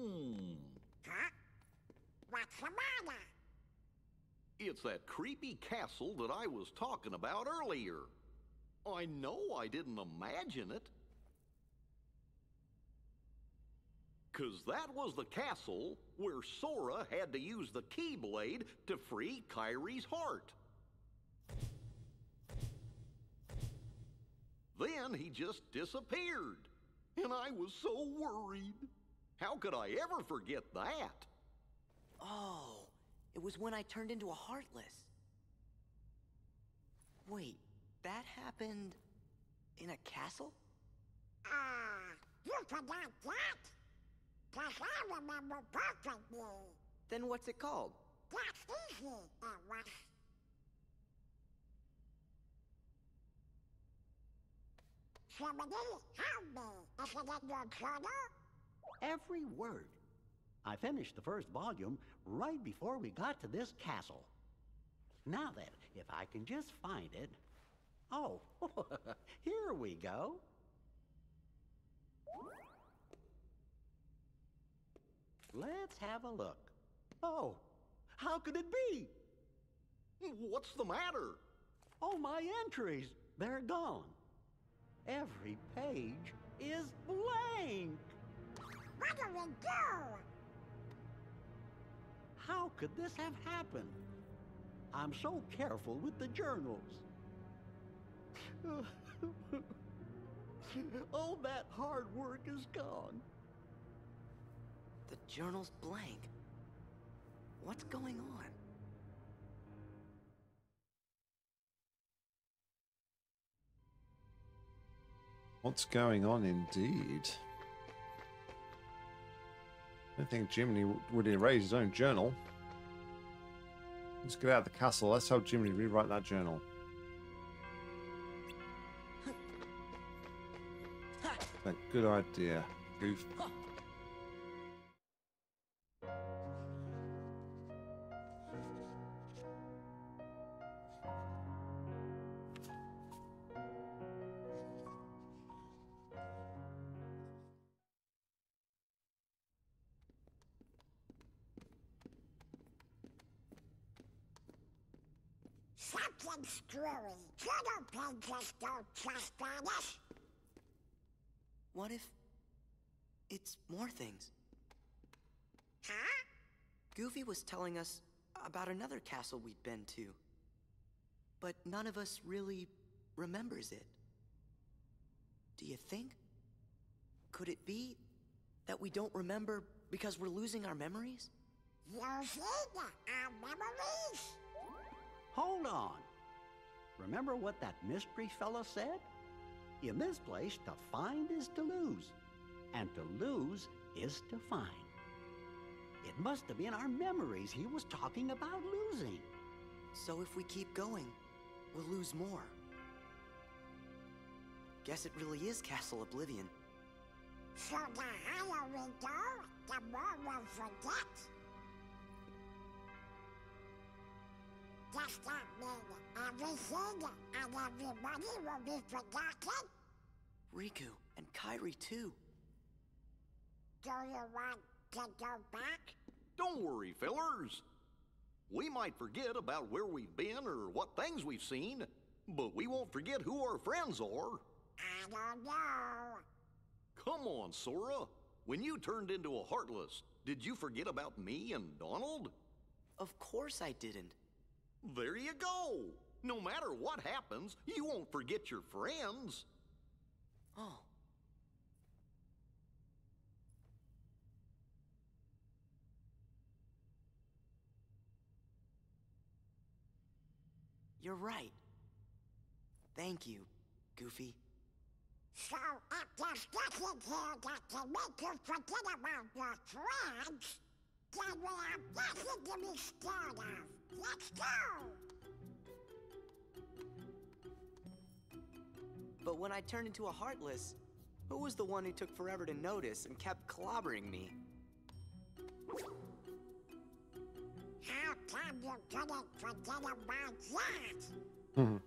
Hmm. Huh? What's the matter? It's that creepy castle that I was talking about earlier. I know I didn't imagine it. Cause that was the castle where Sora had to use the Keyblade to free Kairi's heart. Then he just disappeared. And I was so worried. How could I ever forget that? Oh, it was when I turned into a Heartless. Wait, that happened in a castle? Ah, you forgot that? Cause I remember perfectly. Then what's it called? That's easy, it was. Somebody help me. Is it in your journal? Every word. I finished the first volume right before we got to this castle. Now then, if I can just find it. Oh, here we go. Let's have a look. Oh, how could it be? What's the matter? Oh, my entries, they're gone. Every page is blank. What do we do? How could this have happened? I'm so careful with the journals. All that hard work is gone. The journal's blank. What's going on? What's going on indeed? I don't think Jiminy would erase his own journal. Let's get out of the castle. Let's help Jiminy rewrite that journal. A good idea, Goof. Something screwy. Journal pages don't just vanish. What if it's more things? Huh? Goofy was telling us about another castle we'd been to. But none of us really remembers it. Do you think? Could it be that we don't remember because we're losing our memories? Using our memories? Hold on. Remember what that mystery fellow said? In this place, to find is to lose, and to lose is to find. It must have been our memories he was talking about losing. So if we keep going, we'll lose more. Guess it really is Castle Oblivion. So the higher we go, the more we'll forget. Does that mean everything and everybody will be forgotten? Riku and Kairi too. Do you want to go back? Don't worry, fellers. We might forget about where we've been or what things we've seen, but we won't forget who our friends are. I don't know. Come on, Sora. When you turned into a Heartless, did you forget about me and Donald? Of course I didn't. There you go. No matter what happens, you won't forget your friends. Oh. You're right. Thank you, Goofy. So if there's nothing here that can make you forget about your friends, then we have nothing to be scared of. Let's go! But when I turned into a Heartless, who was the one who took forever to notice and kept clobbering me? How come you couldn't forget about that?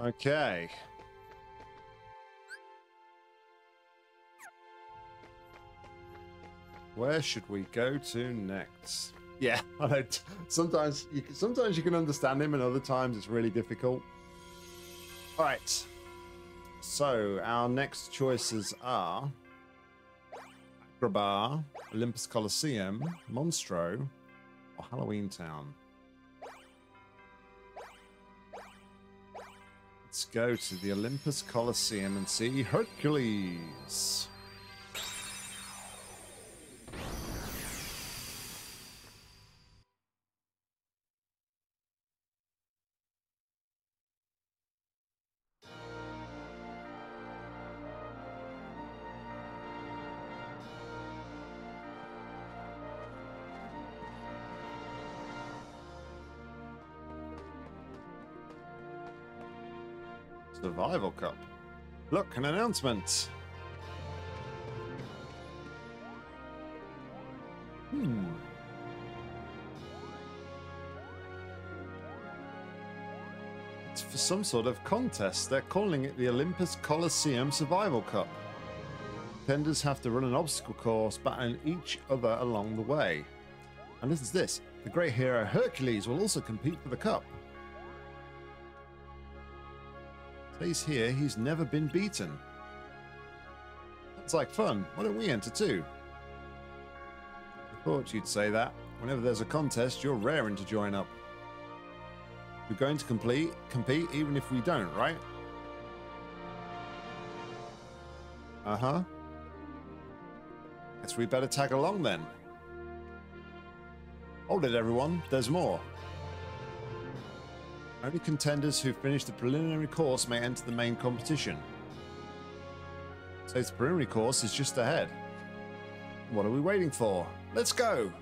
Okay. Where should we go to next? Yeah, I know. Sometimes you can, sometimes you can understand him, and other times it's really difficult. All right. So our next choices are Agrabah, Olympus Coliseum, Monstro, or Halloween Town. Let's go to the Olympus Coliseum and see Hercules. Survival Cup. Look, an announcement. Hmm. It's for some sort of contest. They're calling it the Olympus Coliseum Survival Cup. Contenders have to run an obstacle course, battling each other along the way. And this is this the great hero Hercules will also compete for the cup. Says here he's never been beaten. It's like fun. Why don't we enter too? I thought you'd say that. Whenever there's a contest, you're raring to join up. You're going to complete, compete even if we don't, right? Uh huh. Guess we better tag along then. Hold it, everyone. There's more. Only contenders who finish the preliminary course may enter the main competition. So the preliminary course is just ahead. What are we waiting for? Let's go!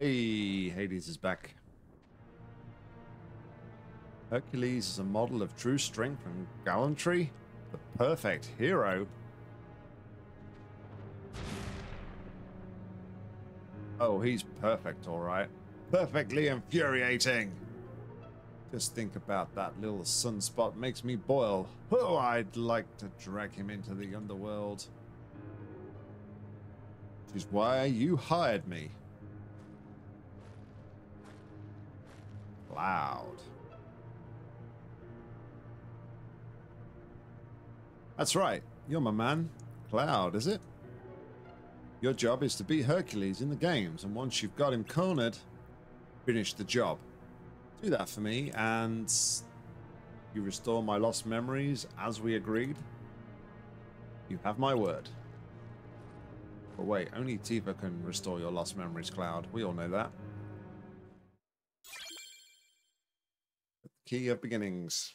Hey, Hades is back. Hercules is a model of true strength and gallantry. The perfect hero. Oh, he's perfect, all right. Perfectly infuriating. Just think about that little sunspot makes me boil. Oh, I'd like to drag him into the underworld. Which is why you hired me. Cloud. That's right. You're my man. Cloud, is it? Your job is to beat Hercules in the games, and once you've got him cornered, finish the job. Do that for me, and you restore my lost memories as we agreed. You have my word. But wait, only Tifa can restore your lost memories, Cloud. We all know that. Key of beginnings.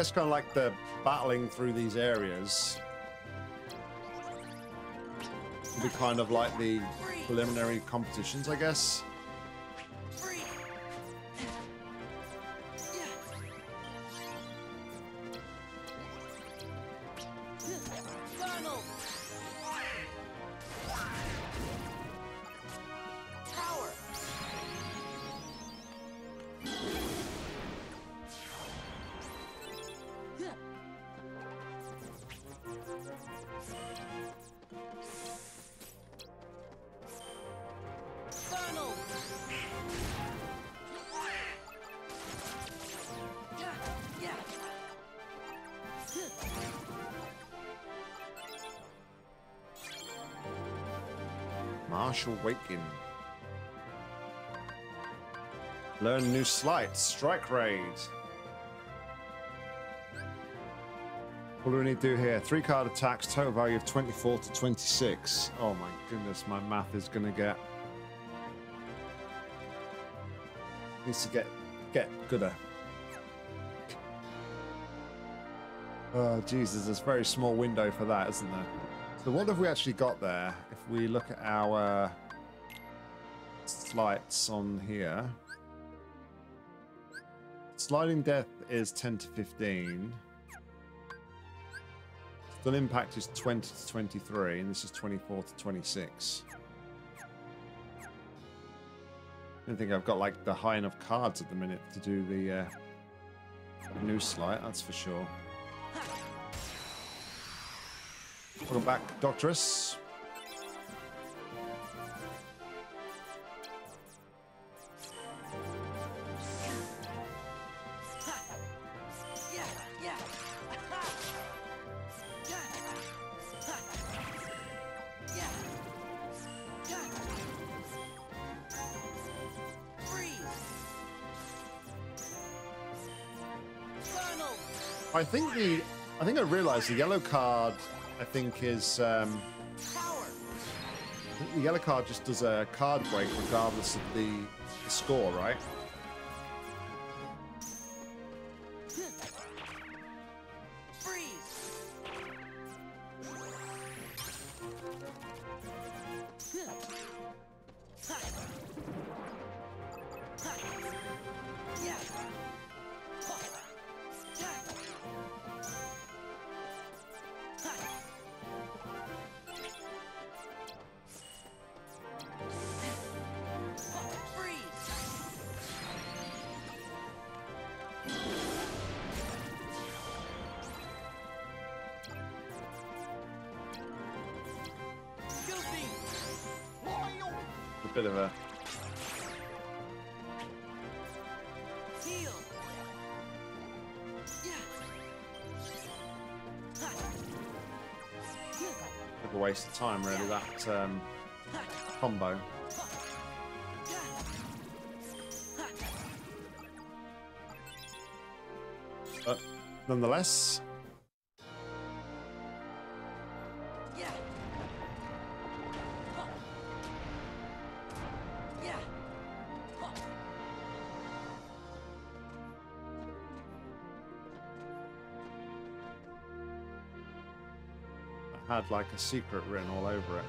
Guess kind of like the battling through these areas. Would be kind of like the preliminary competitions, I guess. Marshall Wakin. Learn new sleight. Strike raid. What do we need to do here? Three card attacks, total value of 24 to 26. Oh my goodness, my math is gonna get needs to get get gooder. Oh Jesus, there's a very small window for that, isn't there? So what have we actually got there? If we look at our sleights on here. Sliding dash is 10 to 15. Stun impact is 20 to 23, and this is 24 to 26. I don't think I've got like the high enough cards at the minute to do the uh, new sleight, that's for sure. Welcome back. Funnel. I think the I think I realised the yellow card I think is um, I think the yellow card just does a card break regardless of the, the score, right? Bit of a bit of a waste of time, really. That um, combo. But nonetheless, like a secret written all over it.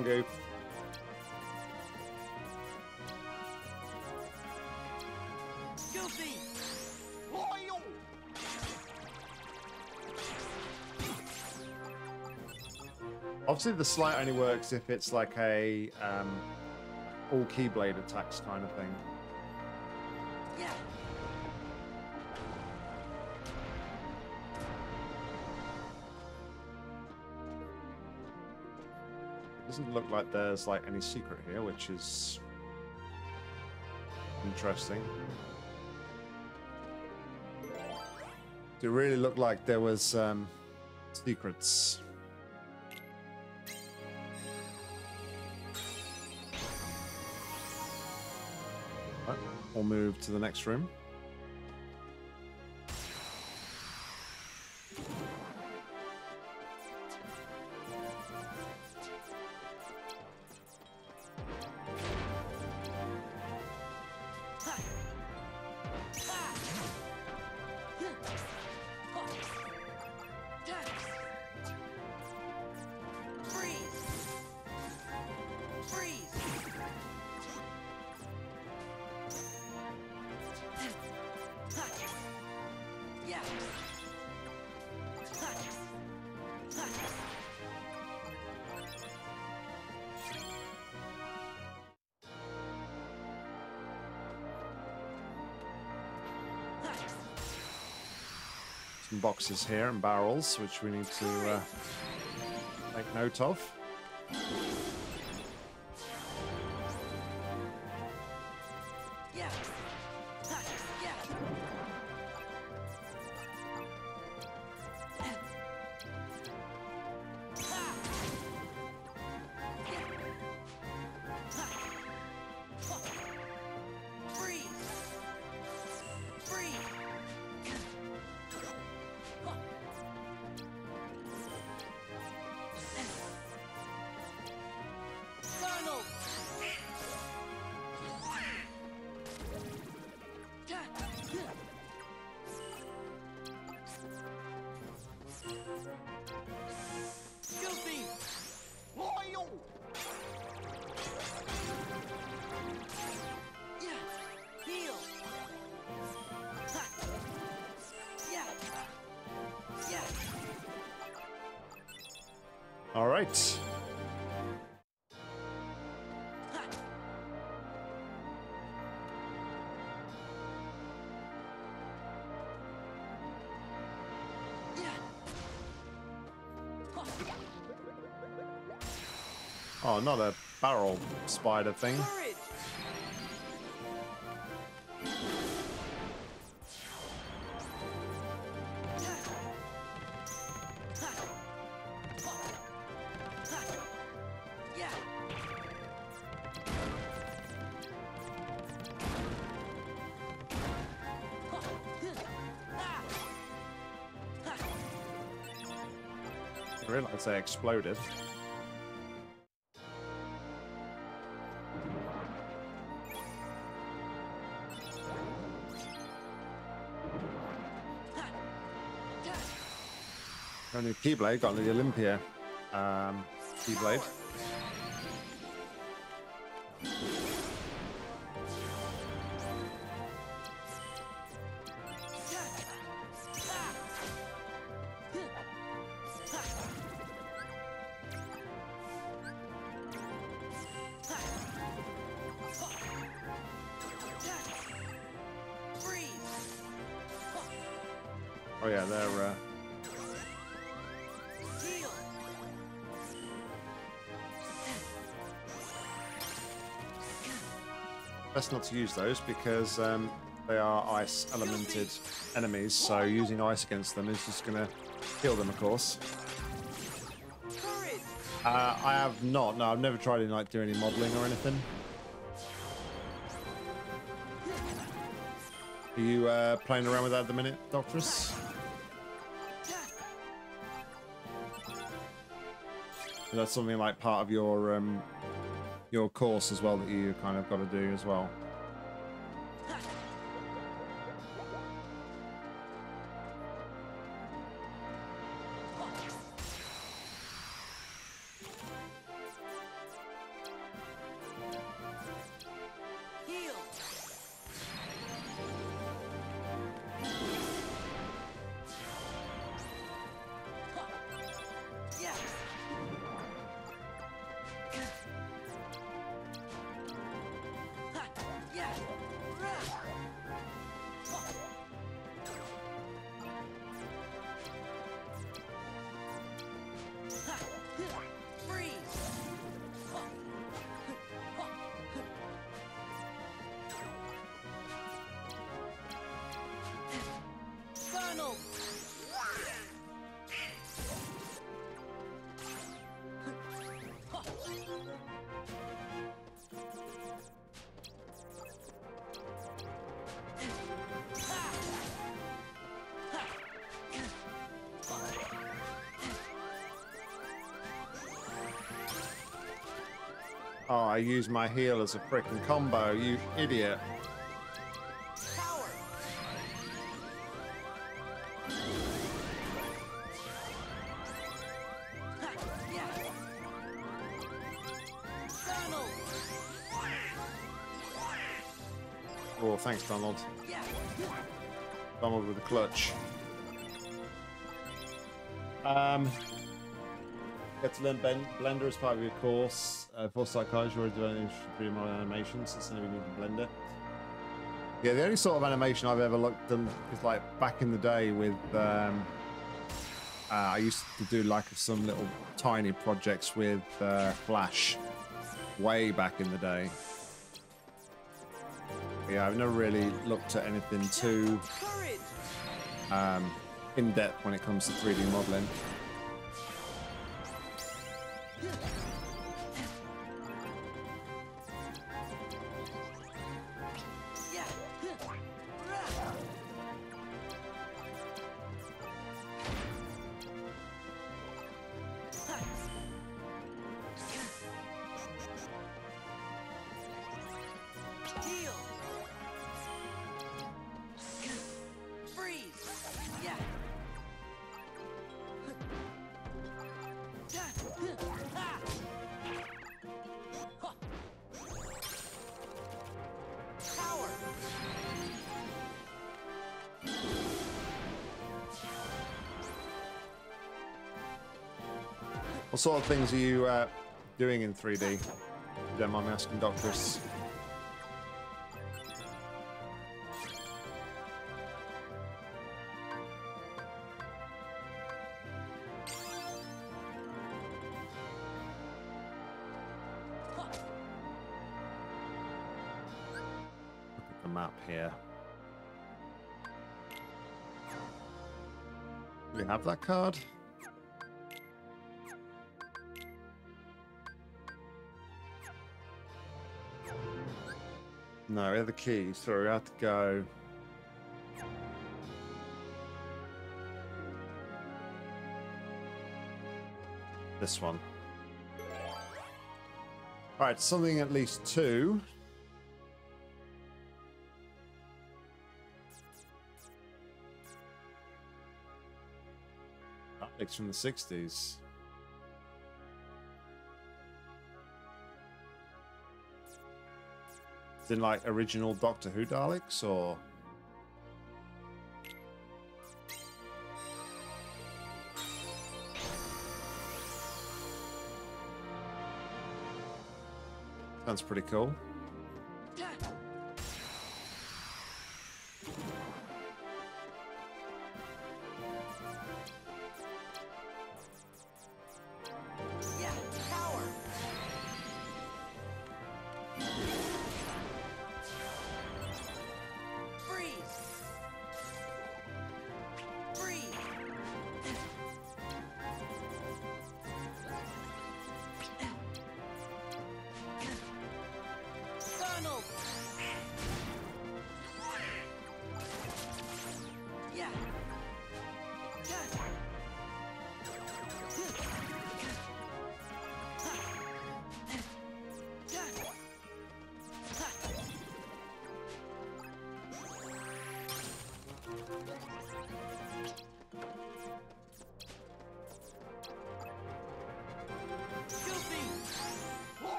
On go. Goofy. Obviously, the sleight only works if it's like a um, all keyblade attacks kind of thing. Doesn't look like there's like any secret here, which is interesting. It really looked like there was um, secrets. Right, we'll move to the next room. Some boxes here and barrels, which we need to uh, make note of. All right. Oh, not a barrel spider thing. Exploded. New Keyblade, got the Olympia um, Keyblade. Oh yeah, they're uh, best not to use those because um, they are ice elemented enemies. So using ice against them is just gonna kill them, of course. Uh, I have not. No, I've never tried to like do any modeling or anything. Are you uh, playing around with that at the minute, Doctress? Is that something like part of your um, your course as well that you kind of got to do as well? Oh, I use my heal as a freaking combo, you idiot. Oh, thanks, Donald. Donald with the clutch. Um, get to learn Blender as part of your course. Uh, for psychology, you're doing 3D model animations. It's to be needing Blender. Yeah, the only sort of animation I've ever looked at is like back in the day with. Um, uh, I used to do like some little tiny projects with uh, Flash way back in the day. But yeah, I've never really looked at anything too um, in depth when it comes to 3D modeling. What sort of things are you uh, doing in 3D? If you don't mind me asking, Doctors. Map here. Do we have that card? No, we have the keys, so we have to go. This one. Alright, something at least two. It's from the 60s. In like original Doctor Who Daleks or Sounds pretty cool.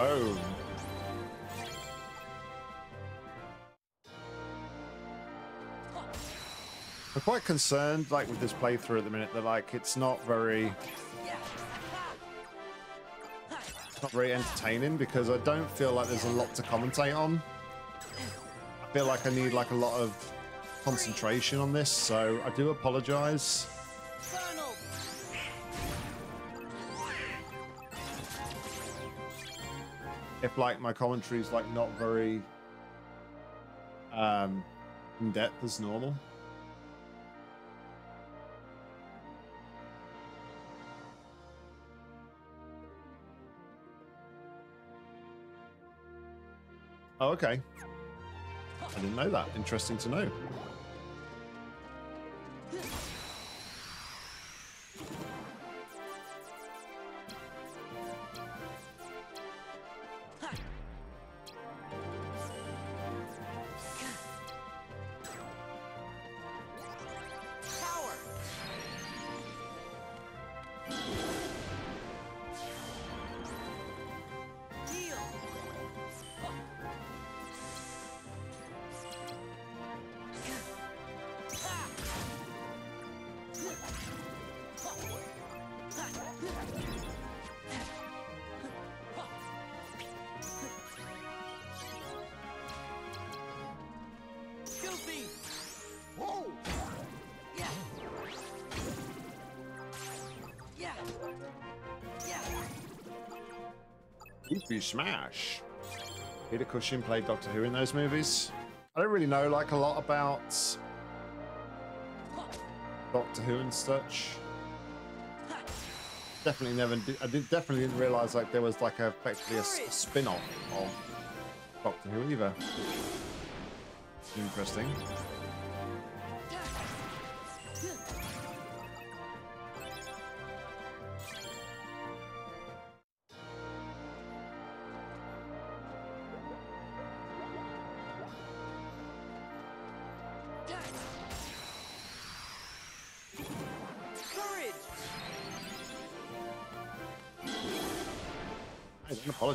Oh. I'm quite concerned, like with this playthrough at the minute, that like it's not very, it's not very entertaining because I don't feel like there's a lot to commentate on. I feel like I need like a lot of concentration on this, so I do apologize. If like my commentary is like not very um in depth as normal. Oh, okay. I didn't know that. Interesting to know. Goofy Smash. Peter Cushing played Doctor Who in those movies. I don't really know like a lot about Doctor Who and such. Definitely never. Did, I did definitely didn't realize like there was like a, effectively a spin-off of Doctor Who either. Interesting.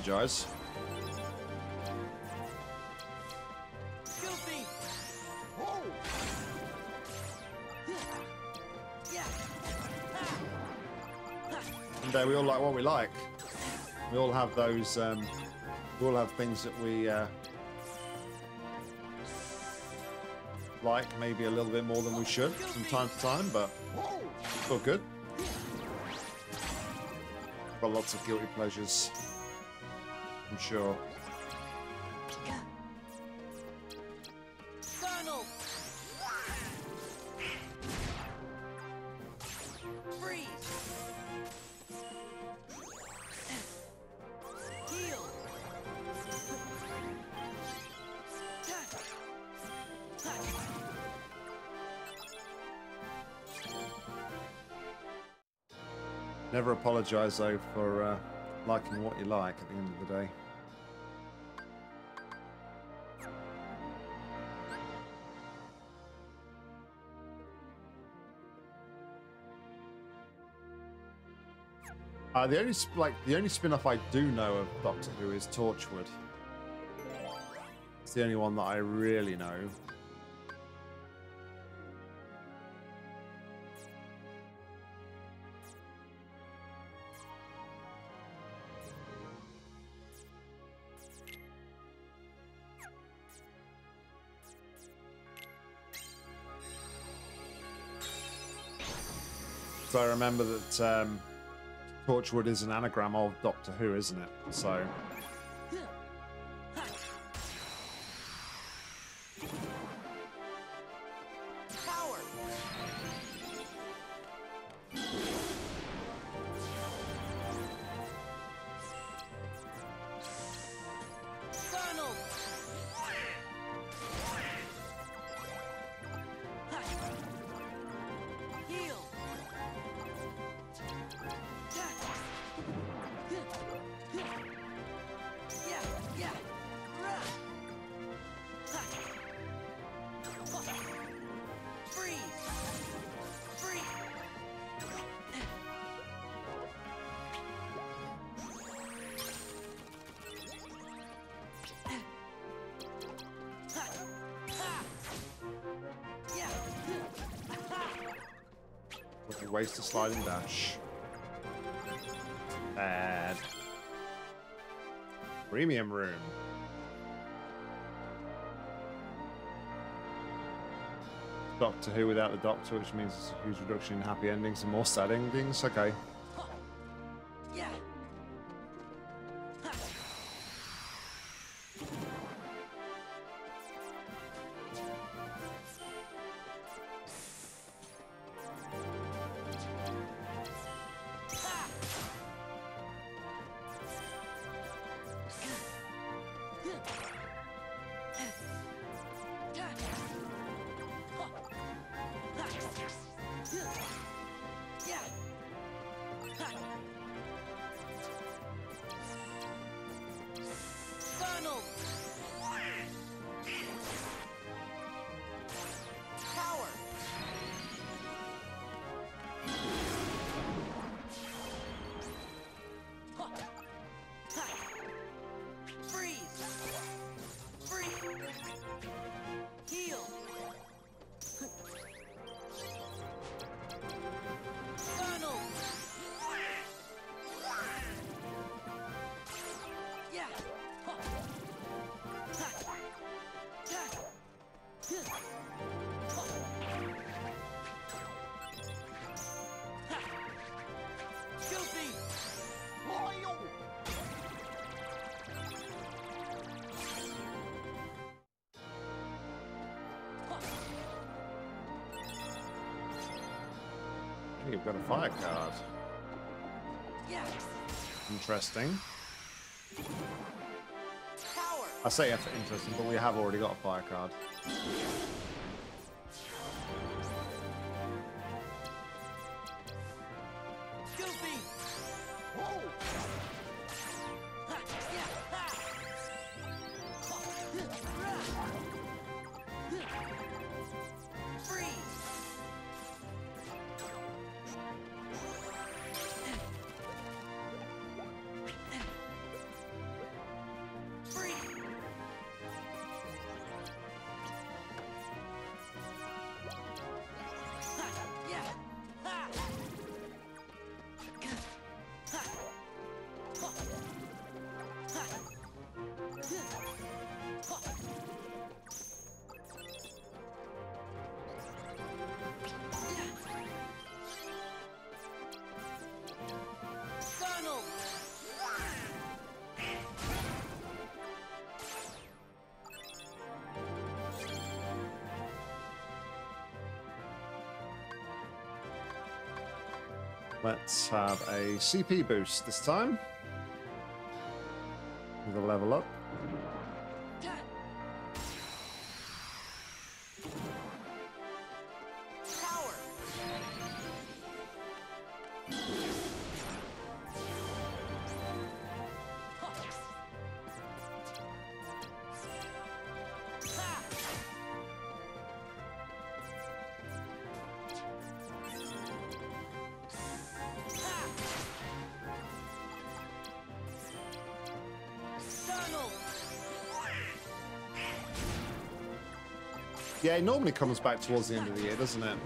Apologize. Yeah! And uh, we all like what we like. We all have those. Um, we all have things that we uh, like, maybe a little bit more than we should from time to time, but still good. Got lots of guilty pleasures. I'm sure. Never apologise though for uh, liking what you like at the end of the day. Uh, the only like the only spin-off I do know of Doctor Who is Torchwood. It's the only one that I really know. So I remember that um, Torchwood is an anagram of Doctor Who, isn't it? So a waste of sliding dash. Bad. Premium room. Doctor Who without the Doctor, which means it's a huge reduction in happy endings and more sad endings. Okay. You've got a fire card. Interesting. I say interesting, but we have already got a fire card. Let's have a CP boost this time. Yeah, it normally comes back towards the end of the year, doesn't it?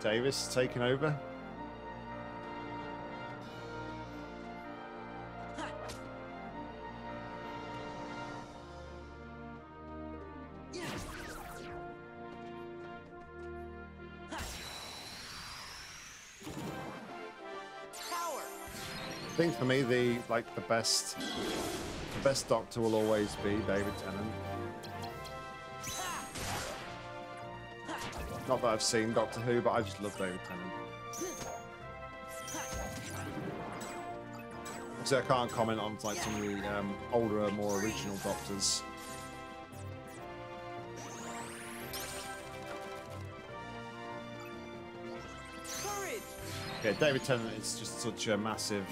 Davis taking over. I think for me, the like the best, the best Doctor will always be David Tennant. Not that I've seen Doctor Who, but I just love David Tennant. Obviously, I can't comment on like some of the um, older, more original Doctors. Yeah, David Tennant is just such a massive,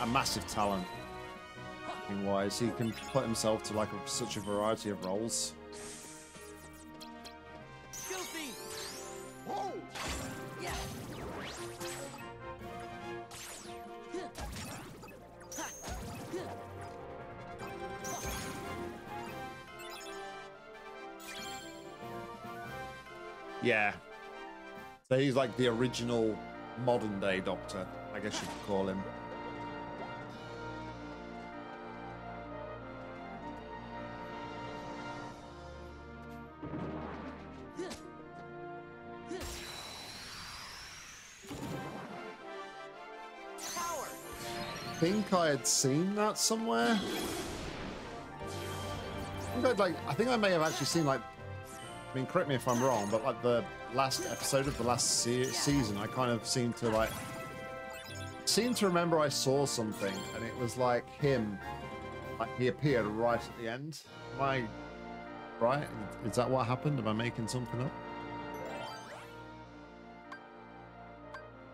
a massive talent. Wise, he can put himself to like a, such a variety of roles. So he's like the original modern day Doctor, I guess you could call him. Think I had seen that somewhere. I think I'd like. I think I may have actually seen like. I mean, correct me if I'm wrong, but like the last episode of the last se- season, I kind of seem to like. Seem to remember I saw something, and it was like him. Like he appeared right at the end. Am I right? Is that what happened? Am I making something up?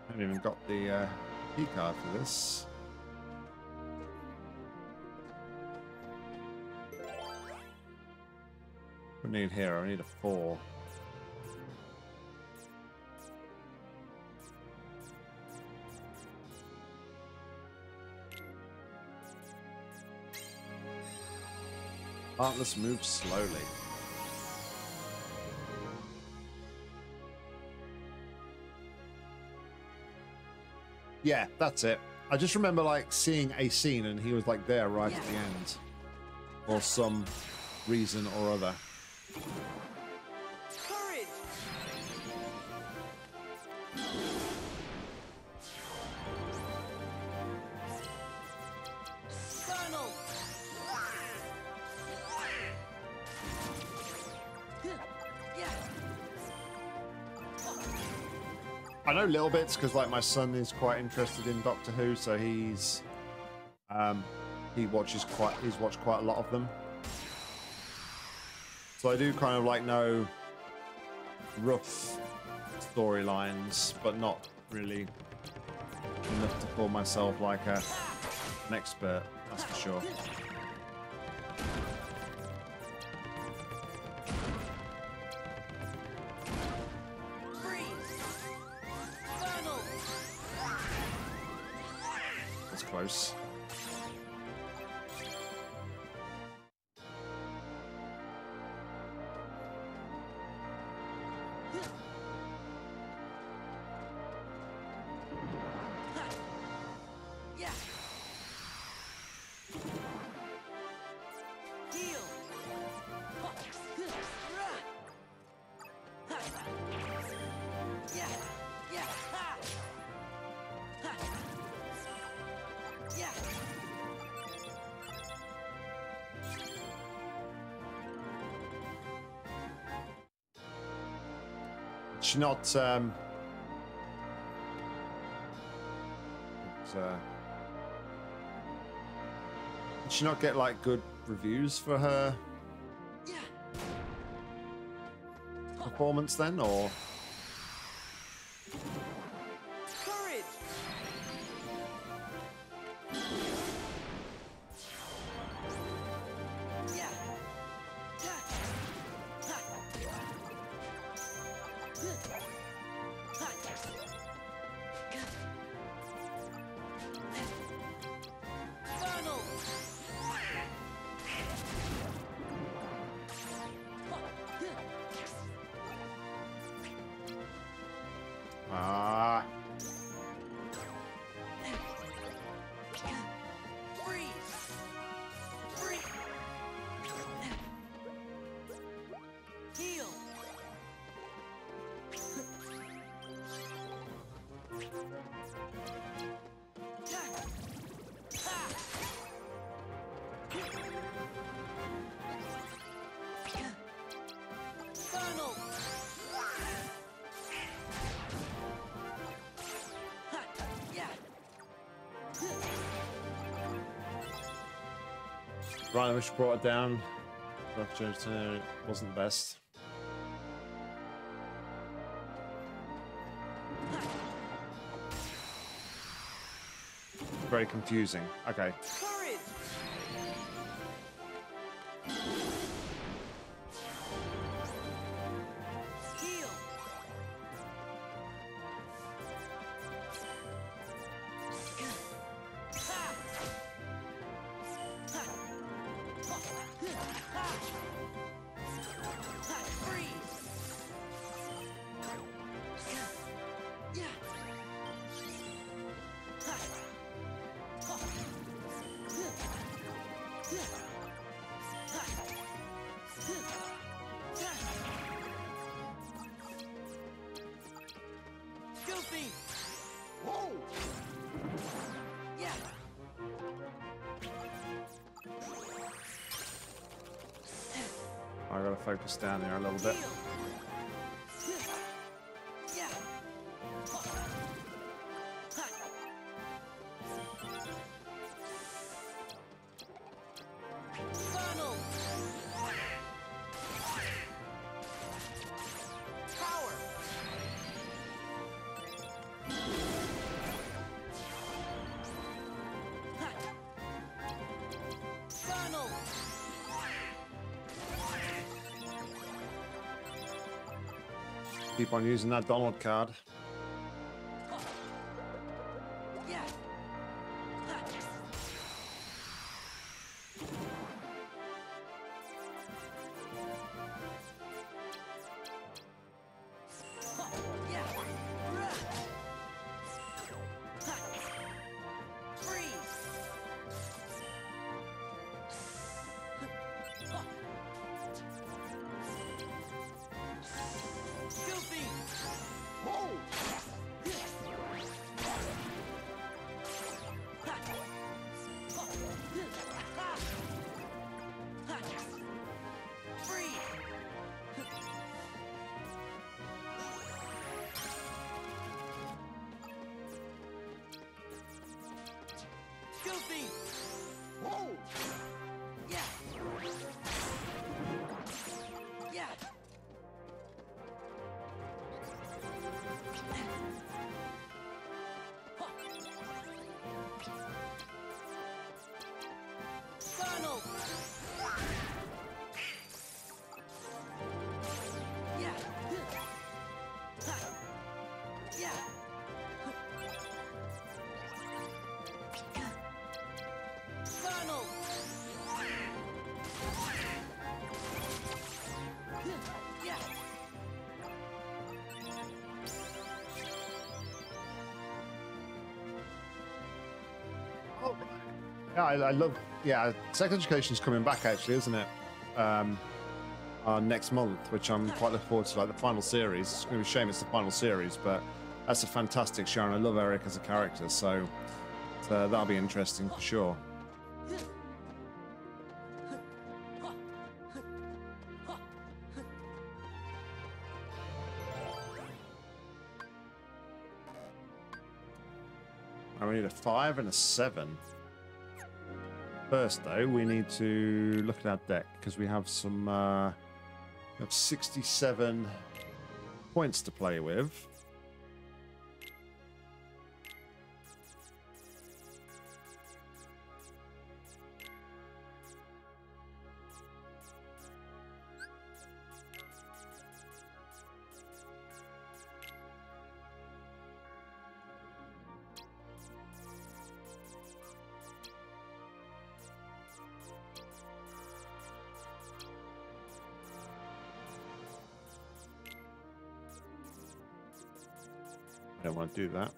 I haven't even got the uh, key card for this. What do I need here? I need a four. Heartless moves slowly. Yeah, that's it. I just remember like seeing a scene and he was like there right at the end. For some reason or other. I know little bits because like my son is quite interested in Doctor Who, so he's um he watches quite he's watched quite a lot of them. So I do kind of like know rough storylines, but not really enough to call myself like a an expert, that's for sure. That's close. Did she not um it's, uh, did she not get like good reviews for her Yeah. performance then or right we should brought it down uh, wasn't the best. Very confusing. Okay I down there a little bit Keep on using that Donald card. Ontem Yeah, I, I love. Yeah, sex education is coming back actually, isn't it? Um, uh, next month, which I'm quite looking forward to. Like the final series. It's going to be a shame it's the final series, but that's a fantastic show, and I love Eric as a character. So, so that'll be interesting for sure. We need a five and a seven. First, though, we need to look at our deck because we have some. Uh, we have 67 points to play with. Do that.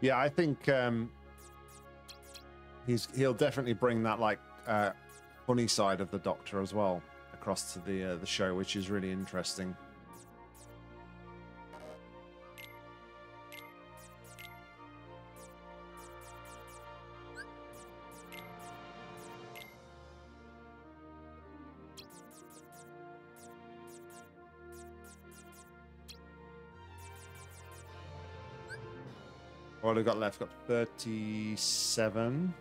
Yeah, I think um, he's he'll definitely bring that like uh, funny side of the Doctor as well across to the uh, the show, which is really interesting. What have we got left? Got 37.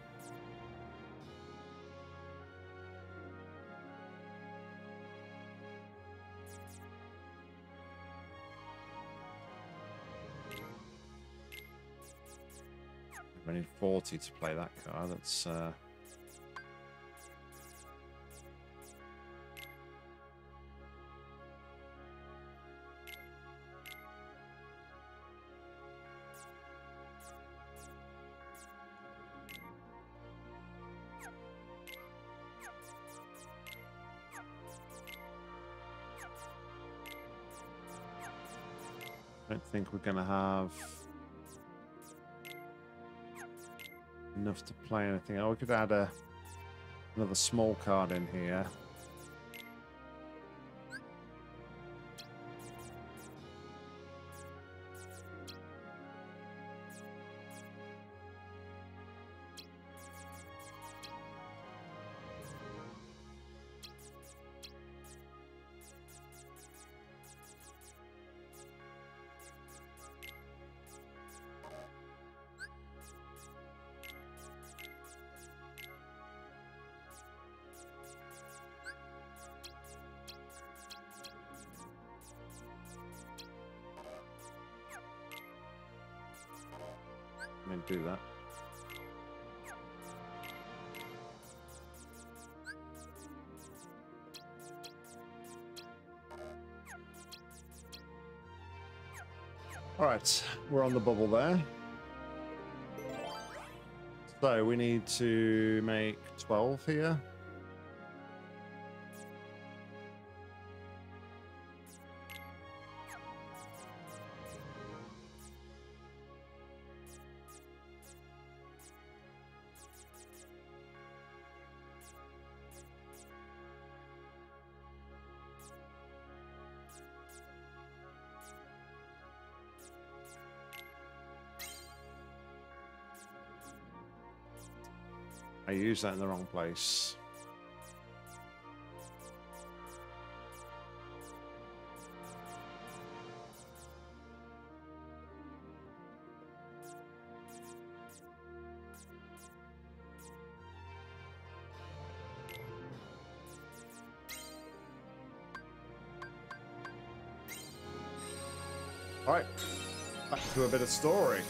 40 to play that card. That's uh, I don't think we're going to have enough to play anything. Oh, we could add a another small card in here. Mean, do that. All right, we're on the bubble there. So we need to make 12 here. Used that in the wrong place. All right, back to a bit of story.